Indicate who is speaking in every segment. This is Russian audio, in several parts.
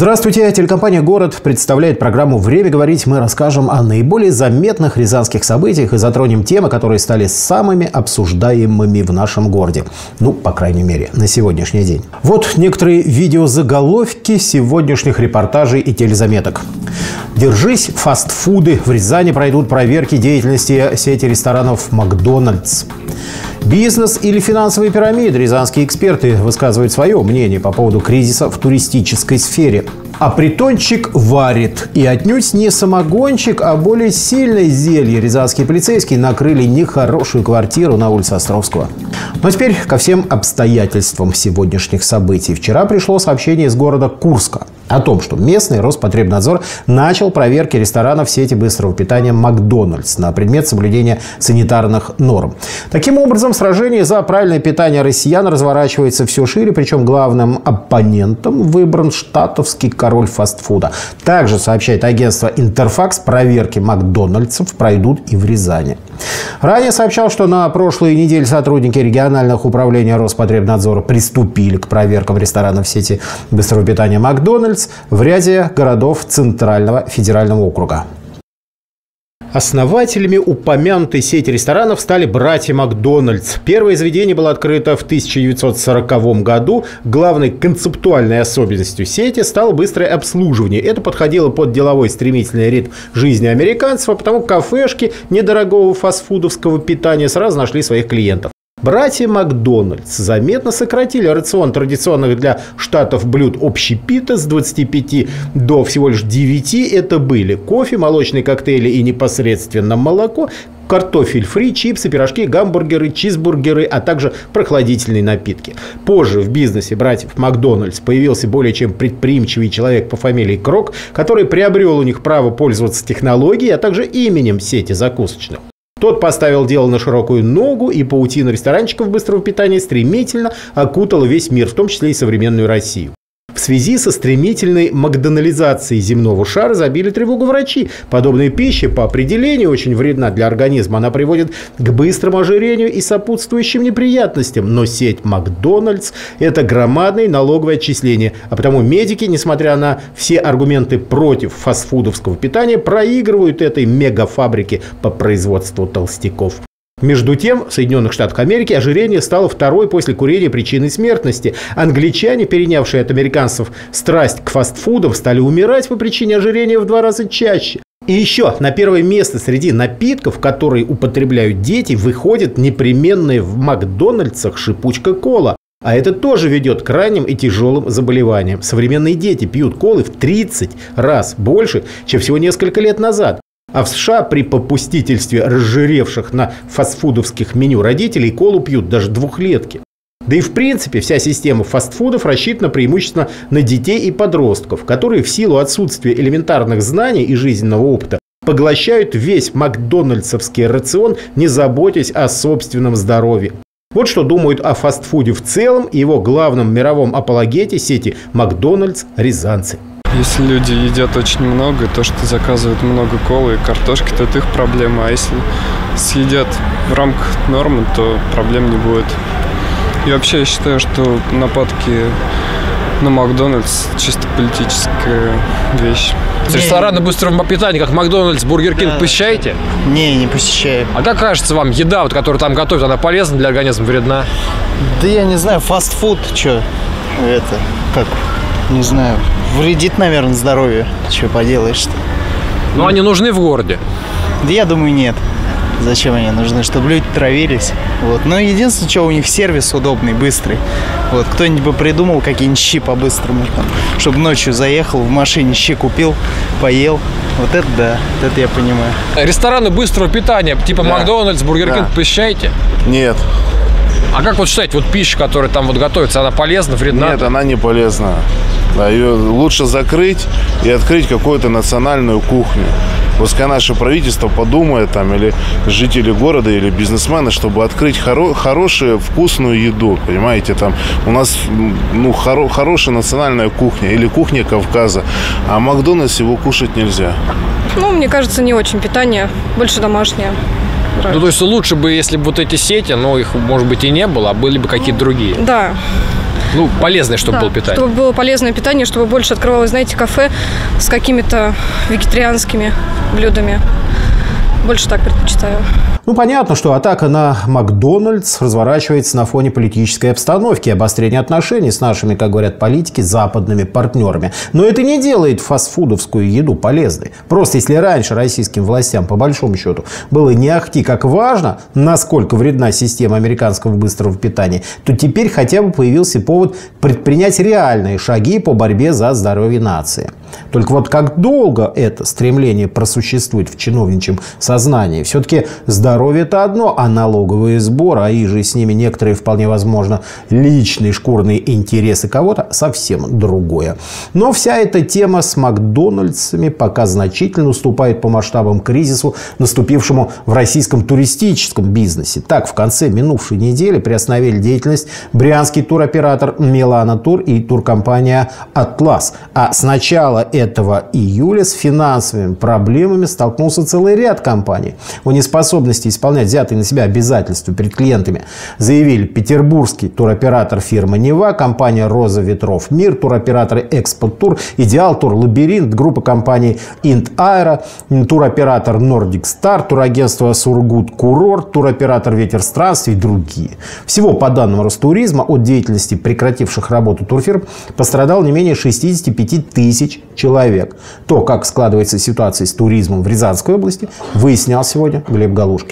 Speaker 1: Здравствуйте. Телекомпания «Город» представляет программу «Время говорить». Мы расскажем о наиболее заметных рязанских событиях и затронем темы, которые стали самыми обсуждаемыми в нашем городе. Ну, по крайней мере, на сегодняшний день. Вот некоторые видеозаголовки сегодняшних репортажей и телезаметок. «Держись, фастфуды. В Рязани пройдут проверки деятельности сети ресторанов «Макдональдс». Бизнес или финансовые пирамиды? Рязанские эксперты высказывают свое мнение по поводу кризиса в туристической сфере. А притончик варит. И отнюдь не самогончик, а более сильное зелье. Рязанские полицейские накрыли нехорошую квартиру на улице Островского. Но теперь ко всем обстоятельствам сегодняшних событий. Вчера пришло сообщение из города Курска о том, что местный Роспотребнадзор начал проверки ресторанов сети быстрого питания «Макдональдс» на предмет соблюдения санитарных норм. Таким образом, сражение за правильное питание россиян разворачивается все шире, причем главным оппонентом выбран штатовский король фастфуда. Также, сообщает агентство «Интерфакс», проверки «Макдональдсов» пройдут и в Рязани. Ранее сообщал, что на прошлой неделе сотрудники региональных управлений Роспотребнадзора приступили к проверкам ресторанов сети быстрого питания «Макдональдс» в ряде городов Центрального федерального округа. Основателями упомянутой сети ресторанов стали братья Макдональдс. Первое заведение было открыто в 1940 году. Главной концептуальной особенностью сети стало быстрое обслуживание. Это подходило под деловой стремительный ритм жизни американцев, а потому кафешки недорогого фастфудовского питания сразу нашли своих клиентов. Братья Макдональдс заметно сократили рацион традиционных для штатов блюд общепита с 25 до всего лишь 9. Это были кофе, молочные коктейли и непосредственно молоко, картофель фри, чипсы, пирожки, гамбургеры, чизбургеры, а также прохладительные напитки. Позже в бизнесе братьев Макдональдс появился более чем предприимчивый человек по фамилии Крок, который приобрел у них право пользоваться технологией, а также именем сети закусочных. Тот поставил дело на широкую ногу, и паутина ресторанчиков быстрого питания стремительно окутала весь мир, в том числе и современную Россию. В связи со стремительной макдонализацией земного шара забили тревогу врачи. Подобная пища по определению очень вредна для организма. Она приводит к быстрому ожирению и сопутствующим неприятностям. Но сеть Макдональдс – это громадное налоговое отчисление. А потому медики, несмотря на все аргументы против фастфудовского питания, проигрывают этой мегафабрике по производству толстяков. Между тем, в Соединенных Штатах Америки ожирение стало второй после курения причиной смертности. Англичане, перенявшие от американцев страсть к фастфудам, стали умирать по причине ожирения в два раза чаще. И еще на первое место среди напитков, которые употребляют дети, выходит непременная в Макдональдсах шипучка кола. А это тоже ведет к ранним и тяжелым заболеваниям. Современные дети пьют колы в 30 раз больше, чем всего несколько лет назад. А в США при попустительстве разжиревших на фастфудовских меню родителей колу пьют даже двухлетки. Да и в принципе вся система фастфудов рассчитана преимущественно на детей и подростков, которые в силу отсутствия элементарных знаний и жизненного опыта поглощают весь макдональдсовский рацион, не заботясь о собственном здоровье. Вот что думают о фастфуде в целом и его главном мировом апологете сети Макдональдс рязанцы.
Speaker 2: Если люди едят очень много, то, что заказывают много колы и картошки, то это их проблема. А если съедят в рамках нормы, то проблем не будет. И вообще я считаю, что нападки на Макдональдс чисто политическая вещь.
Speaker 3: Не, Рестораны быстрого питания, как Макдональдс, Бургер Кинг, да. посещаете?
Speaker 4: Не, не посещаю.
Speaker 3: А как кажется вам, еда, вот, которую там готовят, она полезна для организма, вредна?
Speaker 4: Да я не знаю, фастфуд, что это, как не знаю, вредит, наверное, здоровью. Что поделаешь-то?
Speaker 3: Ну, они нужны в городе?
Speaker 4: Да я думаю, нет. Зачем они нужны? Чтобы люди травились. Вот. Но единственное, что у них сервис удобный, быстрый. Вот. Кто-нибудь бы придумал какие-нибудь щи по-быстрому. Там, чтобы ночью заехал, в машине щи купил, поел. Вот это да, вот это я понимаю.
Speaker 3: Рестораны быстрого питания, типа да. Макдональдс, Бургер Кинг, да. посещаете?
Speaker 5: Нет.
Speaker 3: А как вот считаете, вот пища, которая там вот готовится, она полезна, вредна?
Speaker 5: Нет, она не полезна. Да, ее лучше закрыть и открыть какую-то национальную кухню. Пускай наше правительство подумает, там, или жители города, или бизнесмены, чтобы открыть хоро- хорошую, вкусную еду, понимаете, там, у нас, ну, хоро- хорошая национальная кухня, или кухня Кавказа, а Макдональдс его кушать нельзя.
Speaker 6: Ну, мне кажется, не очень питание, больше домашнее.
Speaker 3: Ну, то есть лучше бы, если бы вот эти сети, ну, их, может быть, и не было, а были бы какие-то другие.
Speaker 6: Да.
Speaker 3: Ну, полезное, чтобы
Speaker 6: Да,
Speaker 3: было питание.
Speaker 6: Чтобы было полезное питание, чтобы больше открывалось, знаете, кафе с какими-то вегетарианскими блюдами. Больше так предпочитаю.
Speaker 1: Ну, понятно, что атака на Макдональдс разворачивается на фоне политической обстановки и обострения отношений с нашими, как говорят политики, западными партнерами. Но это не делает фастфудовскую еду полезной. Просто если раньше российским властям, по большому счету, было не ахти как важно, насколько вредна система американского быстрого питания, то теперь хотя бы появился повод предпринять реальные шаги по борьбе за здоровье нации. Только вот как долго это стремление просуществует в чиновничьем сознании? Все-таки здоровье – это одно, а налоговые сборы, а и же с ними некоторые, вполне возможно, личные шкурные интересы кого-то – совсем другое. Но вся эта тема с Макдональдсами пока значительно уступает по масштабам кризису, наступившему в российском туристическом бизнесе. Так, в конце минувшей недели приостановили деятельность брянский туроператор «Милана Тур» и туркомпания «Атлас». А с начала этого июля с финансовыми проблемами столкнулся целый ряд компаний. О неспособности исполнять взятые на себя обязательства перед клиентами заявили петербургский туроператор фирмы «Нева», компания «Роза ветров Мир», туроператоры «Экспо Тур», «Идеал Тур», «Лабиринт», группа компаний «Инт Аэро», туроператор «Нордик Стар», турагентство «Сургут Курорт», туроператор «Ветер странствий» и другие. Всего, по данным Ростуризма, от деятельности прекративших работу турфирм пострадало не менее 65 тысяч человек. То, как складывается ситуация с туризмом в Рязанской области, выяснял сегодня Глеб Галушкин.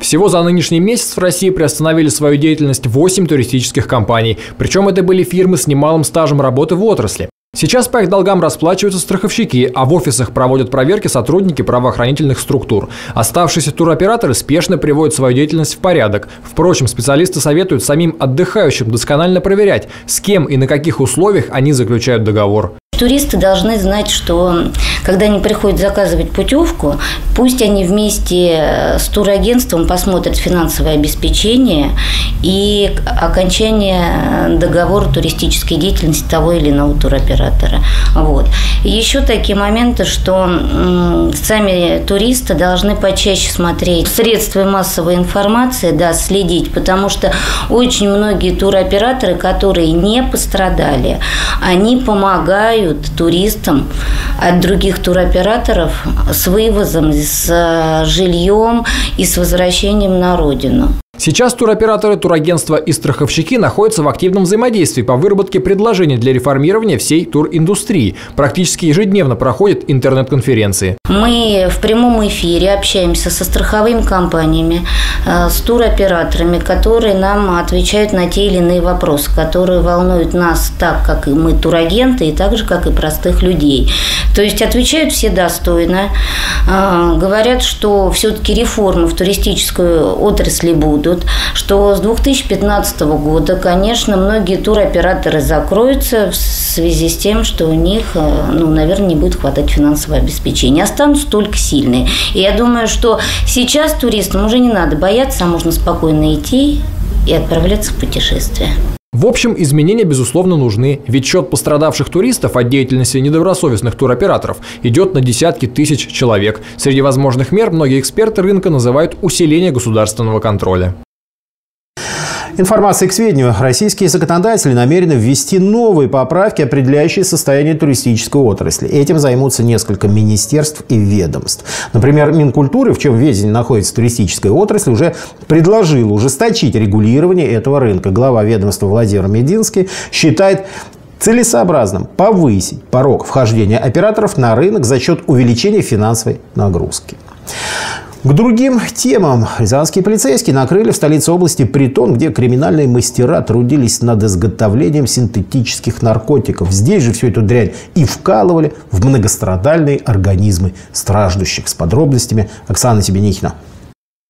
Speaker 7: Всего за нынешний месяц в России приостановили свою деятельность 8 туристических компаний. Причем это были фирмы с немалым стажем работы в отрасли. Сейчас по их долгам расплачиваются страховщики, а в офисах проводят проверки сотрудники правоохранительных структур. Оставшиеся туроператоры спешно приводят свою деятельность в порядок. Впрочем, специалисты советуют самим отдыхающим досконально проверять, с кем и на каких условиях они заключают договор.
Speaker 8: Туристы должны знать, что когда они приходят заказывать путевку, пусть они вместе с турагентством посмотрят финансовое обеспечение и окончание договора туристической деятельности того или иного туроператора. Вот. Еще такие моменты, что сами туристы должны почаще смотреть средства массовой информации, да, следить, потому что очень многие туроператоры, которые не пострадали, они помогают туристам от других туроператоров с вывозом, с жильем и с возвращением на родину.
Speaker 7: Сейчас туроператоры, турагентства и страховщики находятся в активном взаимодействии по выработке предложений для реформирования всей туриндустрии. Практически ежедневно проходят интернет-конференции.
Speaker 8: Мы в прямом эфире общаемся со страховыми компаниями, э, с туроператорами, которые нам отвечают на те или иные вопросы, которые волнуют нас так, как и мы турагенты, и так же, как и простых людей. То есть отвечают все достойно, э, говорят, что все-таки реформы в туристическую отрасли будут, что с 2015 года, конечно, многие туроператоры закроются в связи с тем, что у них, э, ну, наверное, не будет хватать финансового обеспечения. Останутся только сильные. И я думаю, что сейчас туристам уже не надо бояться, а можно спокойно идти и отправляться в путешествие.
Speaker 7: В общем, изменения, безусловно, нужны, ведь счет пострадавших туристов от деятельности недобросовестных туроператоров идет на десятки тысяч человек. Среди возможных мер многие эксперты рынка называют усиление государственного контроля.
Speaker 1: Информация к сведению. Российские законодатели намерены ввести новые поправки, определяющие состояние туристической отрасли. Этим займутся несколько министерств и ведомств. Например, Минкультуры, в чем ведении находится туристическая отрасль, уже предложил ужесточить регулирование этого рынка. Глава ведомства Владимир Мединский считает целесообразным повысить порог вхождения операторов на рынок за счет увеличения финансовой нагрузки. К другим темам. Рязанские полицейские накрыли в столице области притон, где криминальные мастера трудились над изготовлением синтетических наркотиков. Здесь же всю эту дрянь и вкалывали в многострадальные организмы страждущих. С подробностями Оксана Себенихина.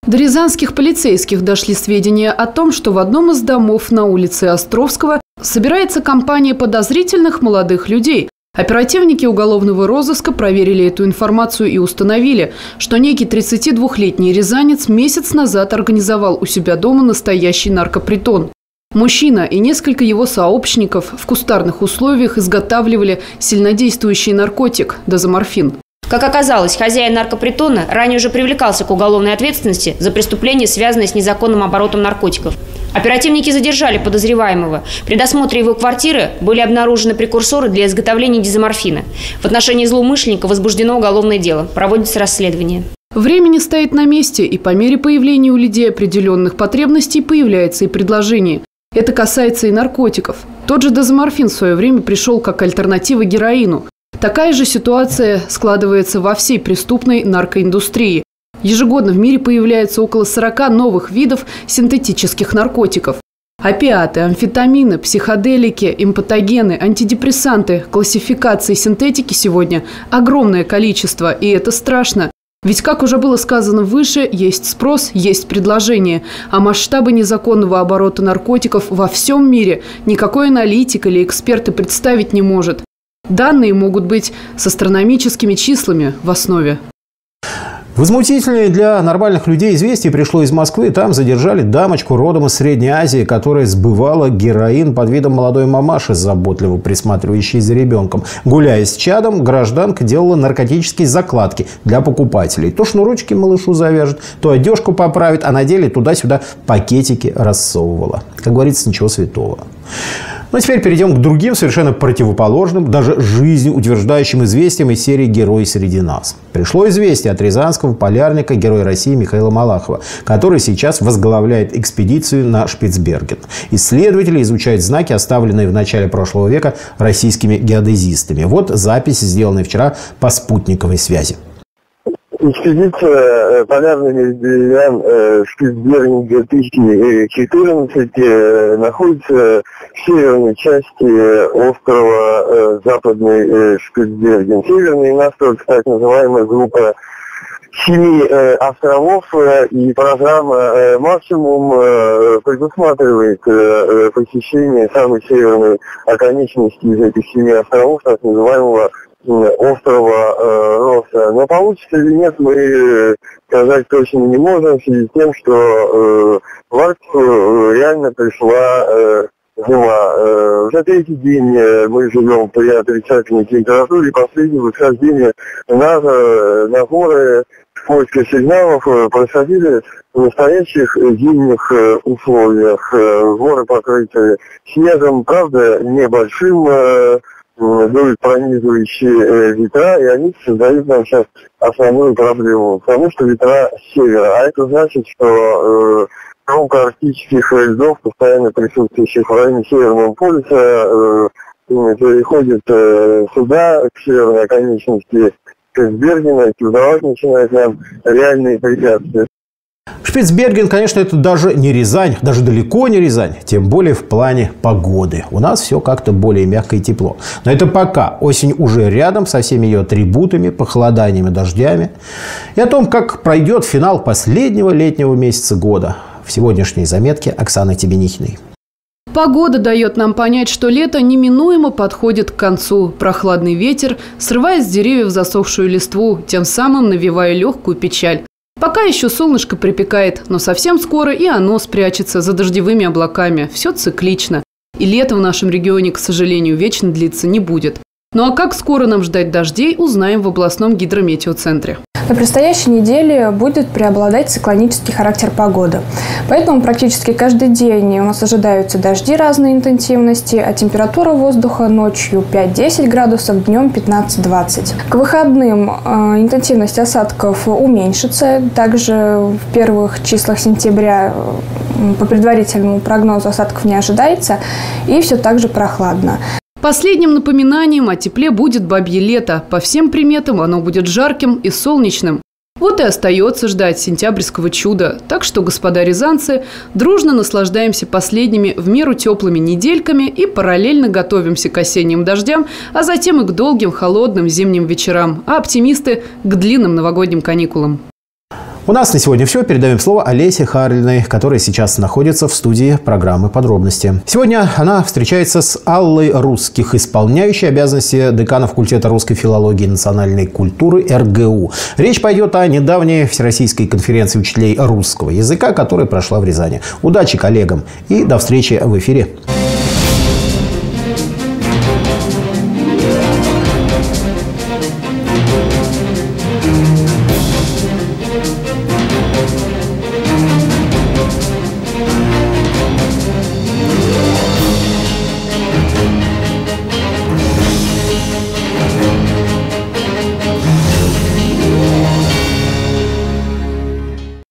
Speaker 9: До рязанских полицейских дошли сведения о том, что в одном из домов на улице Островского собирается компания подозрительных молодых людей, Оперативники уголовного розыска проверили эту информацию и установили, что некий 32-летний рязанец месяц назад организовал у себя дома настоящий наркопритон. Мужчина и несколько его сообщников в кустарных условиях изготавливали сильнодействующий наркотик – дозоморфин.
Speaker 10: Как оказалось, хозяин наркопритона ранее уже привлекался к уголовной ответственности за преступление, связанное с незаконным оборотом наркотиков. Оперативники задержали подозреваемого. При досмотре его квартиры были обнаружены прекурсоры для изготовления дизоморфина. В отношении злоумышленника возбуждено уголовное дело. Проводится расследование.
Speaker 9: Время не стоит на месте, и по мере появления у людей определенных потребностей появляется и предложение. Это касается и наркотиков. Тот же дезоморфин в свое время пришел как альтернатива героину. Такая же ситуация складывается во всей преступной наркоиндустрии. Ежегодно в мире появляется около 40 новых видов синтетических наркотиков. Опиаты, амфетамины, психоделики, импатогены, антидепрессанты, классификации синтетики сегодня огромное количество, и это страшно. Ведь, как уже было сказано выше, есть спрос, есть предложение. А масштабы незаконного оборота наркотиков во всем мире никакой аналитик или эксперт и представить не может. Данные могут быть с астрономическими числами в основе.
Speaker 1: Возмутительное для нормальных людей известие пришло из Москвы. Там задержали дамочку родом из Средней Азии, которая сбывала героин под видом молодой мамаши, заботливо присматривающей за ребенком. Гуляя с чадом, гражданка делала наркотические закладки для покупателей. То шнурочки малышу завяжет, то одежку поправит, а на деле туда-сюда пакетики рассовывала. Как говорится, ничего святого. Ну а теперь перейдем к другим, совершенно противоположным, даже жизнеутверждающим известиям из серии «Герой среди нас». Пришло известие от рязанского полярника, героя России Михаила Малахова, который сейчас возглавляет экспедицию на Шпицберген. Исследователи изучают знаки, оставленные в начале прошлого века российскими геодезистами. Вот запись, сделанная вчера по спутниковой связи.
Speaker 11: Экспедиция полярный меридиан э, Шпицберген 2014 э, находится в северной части острова э, Западный э, Шпицберген. Северный настолько так называемая группа семи э, островов э, и программа э, «Максимум» э, предусматривает э, э посещение самой северной оконечности из этих семи островов, так называемого острова э, Роса. Но получится или нет, мы э, сказать точно не можем в связи с тем, что э, в Арктику э, реально пришла э, зима. Э, уже третий день э, мы живем при отрицательной температуре. Последнее восхождение на, на горы в поиске сигналов э, происходили в настоящих зимних э, условиях. Э, горы покрыты снегом, правда, небольшим, э, дуют пронизывающие э, ветра, и они создают нам сейчас основную проблему, потому что ветра с севера. А это значит, что э, кромка арктических льдов, постоянно присутствующих в районе Северного полюса, э, переходит э, сюда, к северной оконечности Кэсбергена, и создавать начинает нам реальные препятствия.
Speaker 1: Шпицберген, конечно, это даже не Рязань, даже далеко не Рязань, тем более в плане погоды. У нас все как-то более мягко и тепло. Но это пока. Осень уже рядом со всеми ее атрибутами, похолоданиями, дождями. И о том, как пройдет финал последнего летнего месяца года. В сегодняшней заметке Оксаны Тебенихиной.
Speaker 9: Погода дает нам понять, что лето неминуемо подходит к концу. Прохладный ветер срывает с деревьев засохшую листву, тем самым навевая легкую печаль. Пока еще солнышко припекает, но совсем скоро и оно спрячется за дождевыми облаками. Все циклично. И лето в нашем регионе, к сожалению, вечно длиться не будет. Ну а как скоро нам ждать дождей, узнаем в областном гидрометеоцентре.
Speaker 12: На предстоящей неделе будет преобладать циклонический характер погоды. Поэтому практически каждый день у нас ожидаются дожди разной интенсивности, а температура воздуха ночью 5-10 градусов, днем 15-20. К выходным э, интенсивность осадков уменьшится. Также в первых числах сентября э, по предварительному прогнозу осадков не ожидается. И все так же прохладно.
Speaker 9: Последним напоминанием о тепле будет бабье лето. По всем приметам оно будет жарким и солнечным. Вот и остается ждать сентябрьского чуда. Так что, господа рязанцы, дружно наслаждаемся последними в меру теплыми недельками и параллельно готовимся к осенним дождям, а затем и к долгим холодным зимним вечерам, а оптимисты – к длинным новогодним каникулам.
Speaker 1: У нас на сегодня все. Передаем слово Олесе Харлиной, которая сейчас находится в студии программы «Подробности». Сегодня она встречается с Аллой Русских, исполняющей обязанности декана факультета русской филологии и национальной культуры РГУ. Речь пойдет о недавней Всероссийской конференции учителей русского языка, которая прошла в Рязани. Удачи коллегам и до встречи в эфире.